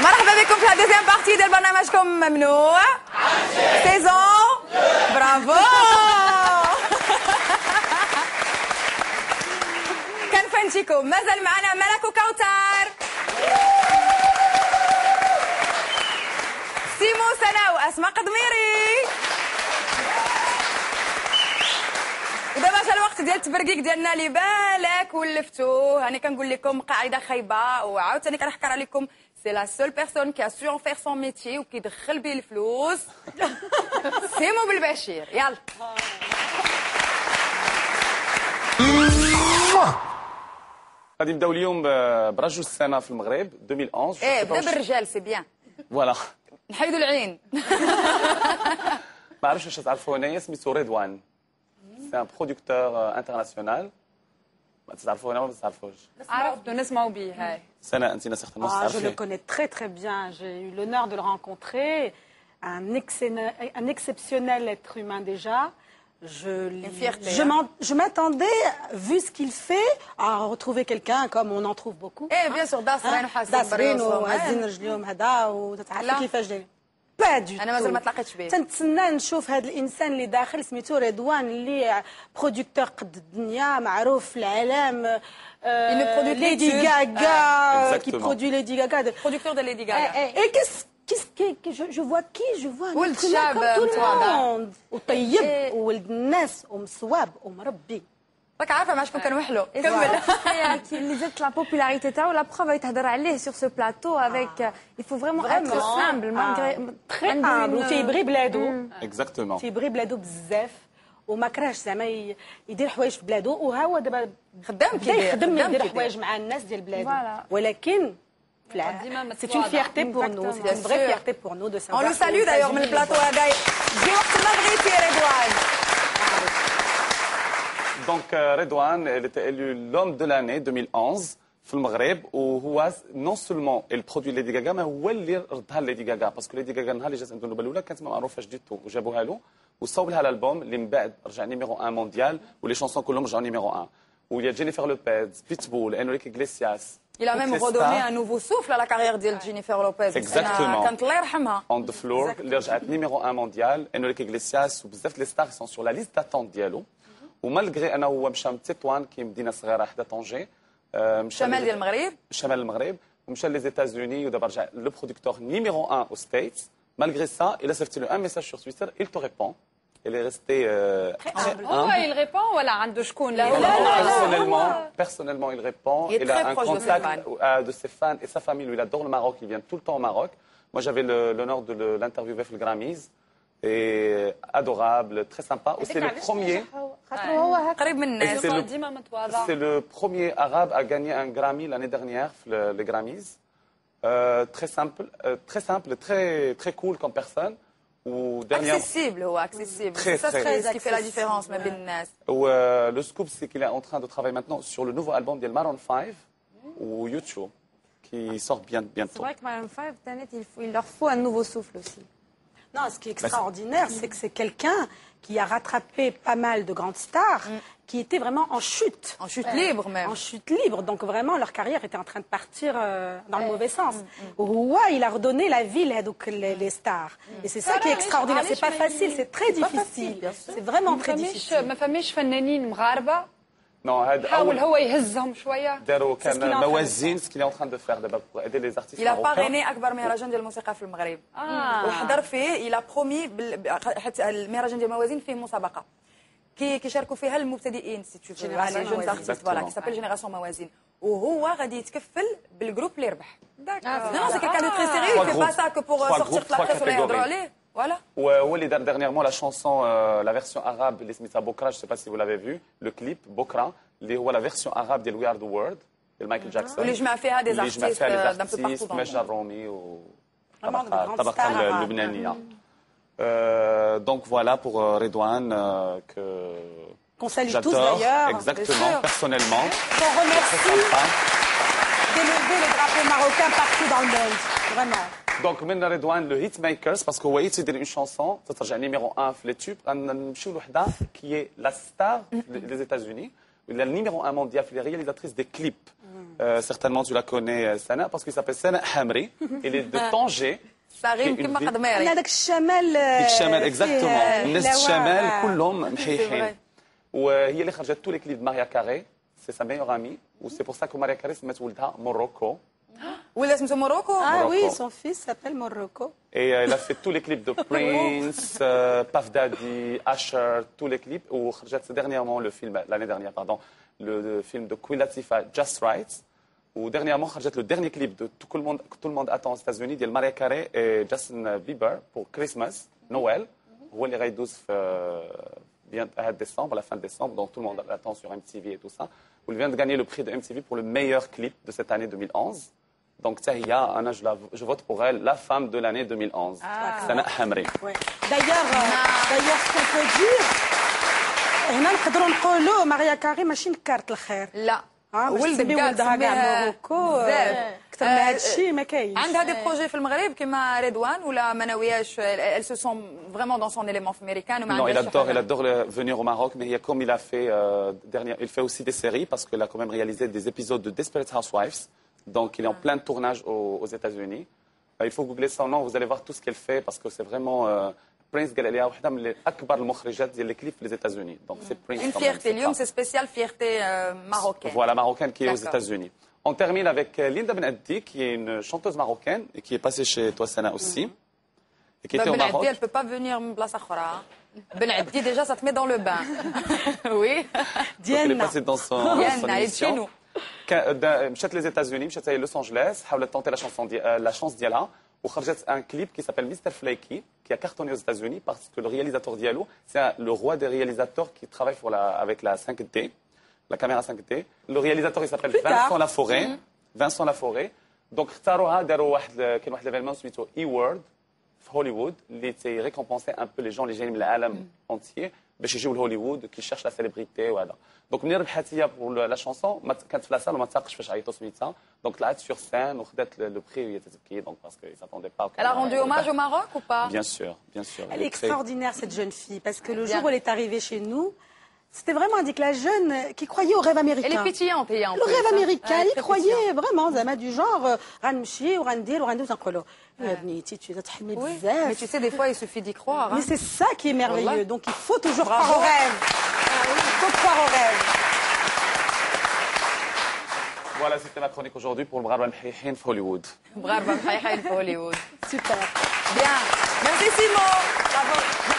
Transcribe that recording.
مرحبا بكم في الدوزيام بارتي ديال برنامجكم ممنوع. سيزون برافو. كنفنشيكم مازال معنا ملك التبرقيق ديالنا اللي بالك ولفتوه. أنا كنقول لكم قاعدة خايبة وعاوتاني كنحكر عليكم. سي لا سول بيرسون كي اسيو ان فير سون ميتي وكيدخل بيه الفلوس. سيمو بالبشير يلا غادي نبداو اليوم برجل السنة في المغرب 2011 إيه بدا بالرجال سي بيان فوالا نحيدوا العين. ما عرفتش واش تعرفوا هنايا سميتو رضوان سي ان برودكتور انترناسيونال ما تعرفوا هنا ولا ما تعرفوش عرفتوا نسمعوا به هاي سنه انت سيغتينمون Ah, je le تعرفيه connais très très bien. J'ai eu l'honneur de le rencontrer. Un, excellent- un exceptionnel être humain déjà. Je, Une fierté, je hein. m'en- je m'attendais, vu ce qu'il fait, à retrouver quelqu'un comme on en trouve beaucoup. ايه بيان سور داسرين وحاسين داسرين براسهم. وهازين رجليهم هذا وتتعرفي لا. كيفاش دايرين بعد أنا مازال ما تلاقيتش به تنتسنى نشوف هذا الإنسان اللي داخل سميتو رضوان اللي برودكتور قد الدنيا معروف في العالم آه ليدي غاغا كي برودوي ليدي غاغا برودكتور ديال ليدي غاغا اي كيس كيس كي جو, فوا كي جو فوا ولد شاب وطيب وولد الناس ومصواب ومربي راك عارفه مع شكون كنوحلوا Et كمل c'est qui lisait la popularité تاعو la preuve يتهضر عليه sur ce plateau avec il faut vraiment, être Vraiment. humble malgré très عنده humble une- وتيبغي بلادو اكزاكتومون تيبغي بلادو بزاف وما كرهش زعما ي- يدير حوايج في بلادو وها دابا خدام بدا كيدير، يخدم خدام يدير كيدير. حوايج مع الناس ديال بلادو Voilà. ولكن في الع- c'est une fierté pour nous c'est une vraie Bien sûr. fierté pour nous de On savoir le salue qu'aux d'ailleurs من États-Unis, البلاطو هذا جي وقت ما بغيتي يا رضوان دونك رضوان elle était élu l'homme de l'année 2011 في المغرب وهو نون سولمون البرودوي ليدي غاغا ما هو اللي ردها ليدي غاغا باسكو ليدي غاغا نهار اللي جات عنده النوبه الاولى كانت ما معروفاش دي تو وجابوها له وصوب لها الالبوم اللي من بعد رجع نيميرو 1 مونديال ولي شونسون كلهم رجعوا نيميرو 1 ويا جينيفر لوبيز بيتبول انوريك اغليسياس Il a même redonné un nouveau souffle à la carrière de Jennifer Lopez. Exactement. كانت الله يرحمها. on the floor اللي رجعت نيميرو 1 مونديال انوريك اغليسياس وبزاف لي ستار سون سور لا ليست داتونت ديالو ومالغري انا هو مشى من تطوان كي مدينه صغيره حدا طونجي آه، مشى شمال لي- ديال المغرب. شمال المغرب ومشى لي زيتازوني ودابا رجع لو برودكتور نيميرو 1 au States malgré ça il a sorti un message sur Twitter il te répond il est resté euh, très هو humble. يريبون ولا عنده شكون لا، اللي لا، لا. personnellement personnellement il répond Il est il a très un proche de ses contact fans. euh, de ses fans et sa famille lui il adore le Maroc il vient tout le temps au Maroc moi j'avais le- l'honneur de le- l'interviewer في Grammys et adorable, très sympa. C'est le premier. C'est le, premier arabe à gagner un Grammy l'année dernière, le, les Grammys. Euh, très simple, euh, très simple, très très cool comme personne. Ou. Accessible, ou accessible. C'est ça ce qui fait la différence, ouais. Ou, euh, le scoop, c'est qu'il est en train de travailler maintenant sur le nouveau album des Maroon 5 ou YouTube, qui sort bien bientôt. C'est vrai que Maroon 5, il leur faut un nouveau souffle aussi. Non, ce qui est extraordinaire, c'est que c'est quelqu'un qui a rattrapé pas mal de grandes stars. Qui étaient vraiment en chute. En chute libre même. En chute libre. Donc vraiment, leur carrière était en train de partir euh, dans le mauvais sens. Mm. Il a redonné la vie donc, les, stars. Et c'est ça qui est extraordinaire. C'est pas facile, c'est très difficile. C'est vraiment très difficile. Ma famille, je fais حاول هو يهزهم شوية داروا كان موازين سكينه اون تران دو فير دابا ايدي لي زارتيست إلى باغيني اكبر مهرجان ديال الموسيقى في المغرب آه. وحضر فيه إلى برومي حيت حتى المهرجان ديال موازين فيه مسابقه كي كيشاركوا فيها المبتدئين سي تو لي جون زارتيست فوالا كي سابيل جينيراسيون موازين وهو غادي يتكفل بالجروب اللي ربح داكور نو سي كيكا دو تري سيريو كي با سا كو بوغ سورتير لا بريس ولا يهضروا عليه Voilà. Ou Lidar, dernièrement, la chanson, euh, la version arabe, les Smiths à Bokra, je ne sais pas si vous l'avez vu, le clip, Bokra, les, ou la version arabe de We Are the World, de Michael ah. Jackson. Ou les Jmaféa des artistes, euh, les ah des artistes, Mecha Romi ou Tabakha euh, Lubnania. Hein. Mm. Euh, donc voilà pour euh, Redouane euh, que. Qu'on salue tous d'ailleurs. Exactement, personnellement. Qu'on remercie d'élever le drapeau marocain partout dans le monde. Vraiment. دونك من رضوان لو هيت ميكرز باسكو هو يدير اون شونسون تترجع نيميرو 1 في لي توب غنمشيو لوحده كي لا ستار لي ايتازوني ولا النيميرو 1 مونديال في لي رياليزاتريس دي كليب Euh, certainement, tu la connais, euh, Sana, parce qu'il s'appelle Sana Hamri. Il est de Tanger. صغير في كما une ville. قدميري هذاك الشمال ديك الشمال فيه اكزاكتومون الناس الهواء. الشمال كلهم محيحين vrai. وهي اللي خرجت tous les clips de Maria Carré سي sa meilleure amie وسي pour ça que Maria Carré سمات ولدها موروكو Will Smith au Morocco? Ah oui, son fils s'appelle Morocco. Et euh, il a fait tous les clips de Prince, euh, Asher, tous les clips. Ou dernièrement le film, euh, l'année dernière, pardon, le, film de Queen Latifah, Just Right. Ou dernièrement, le dernier clip de tout le monde, tout le monde attend aux États-Unis, de Maria Carey et Justin Bieber pour Christmas, Noël. Ou les Raidous vient euh, à décembre, la fin de décembre, donc tout le monde attend sur MTV et tout ça. Où il vient de gagner le prix de MTV pour le meilleur clip de cette année 2011. Donc Tahia, Anna, je, la- je vote pour elle, la femme de l'année 2011. Sana Hamri. Ouais. D'ailleurs, euh, d'ailleurs, ce qu'on peut dire, هنا نقدروا نقولوا ماريا كاري ماشي نكرت الخير لا اه باش ولدك تسمي كاع ولدها كاع تسميها موروكو بزاف. اكثر من آه، هذا الشيء ما كاينش عندها دي بروجي في المغرب كيما رضوان ولا ما ناوياش elles se sont vraiment dans son élément américain وما Non, il عندهاش شي adore, حاجة. il adore le- venir au Maroc, mais il y a comme il a fait euh, dernière, il fait aussi des séries parce qu'il a quand même réalisé des épisodes de Desperate Housewives. Donc il est en plein tournage aux, aux États-Unis. Euh, il faut googler son nom, vous allez voir tout ce qu'elle fait parce que c'est vraiment euh, Prince قال عليها واحدة من أكبر المخرجات ديال les clips les États-Unis. Donc c'est Prince. Une quand même, fierté c'est اليوم pas- سي سبيسيال fierté euh, marocaine Voilà, marocaine qui est aux D'accord. États-Unis. On termine avec euh, Linda Ben Addi, qui est une chanteuse marocaine et qui est passée chez toi, Sana aussi. Et qui était au Ben Maroc. Addi, elle peut pas venir من بلاصة أخرى Ben Addi, déjà, ça te met dans le bain. oui. Donc, elle est ديالنا passée dans son, dans son Diana, elle est de chez émission. nous. كان- دا- مشات les États-Unis مشات à Los Angeles حاولت tenter la chanson دي- euh, la chance ديالها وخرجت un clip qui s'appelle Mr. Flaky qui a cartonné aux États-Unis parce que le réalisateur dialo c'est un- le roi des réalisateurs qui travaille pour la, avec la 5D la caméra 5D le réalisateur il s'appelle tard. Vincent Laforêt Vincent Laforêt donc اختاروها داروا واحد كاين واحد l'événement سميتو اي وورد في هوليوود اللي تيريكومبونسي ان بو لي جون اللي جايين من العالم اونتيي باش يجيو لهوليوود كي شيرش لا سيليبريتي وهذا دونك ملي ربحت هي بور لا شونسون ما ت- كانت في لا سال وما تساقش فاش عيطوا سميتها دونك طلعت سور سان وخدات لو بري وهي تتبكي دونك باسكو ساتوندي با Elle a rendu hommage au Maroc ou pas Bien sûr, bien sûr. Elle est très- extraordinaire, cette jeune fille, parce que le Bien. jour où elle est arrivée chez nous, C'était vraiment, dit la jeune qui croyait au rêve américain. Elle est pétillante, en Le plus, rêve hein. américain, ouais, il croyait pétillant. vraiment, Zama, du genre, euh, Ranmchi, ou Randil, ou Randou, euh, Mais tu sais, des fois, il suffit d'y croire. Mais hein. c'est ça qui est merveilleux. Donc, il faut toujours croire au rêve. Ah il faut croire au rêve. Voilà, c'était ma chronique aujourd'hui pour le Bravo Hollywood. Bravo Mhihin Hollywood. Super. Bien. Merci Simon. Bravo.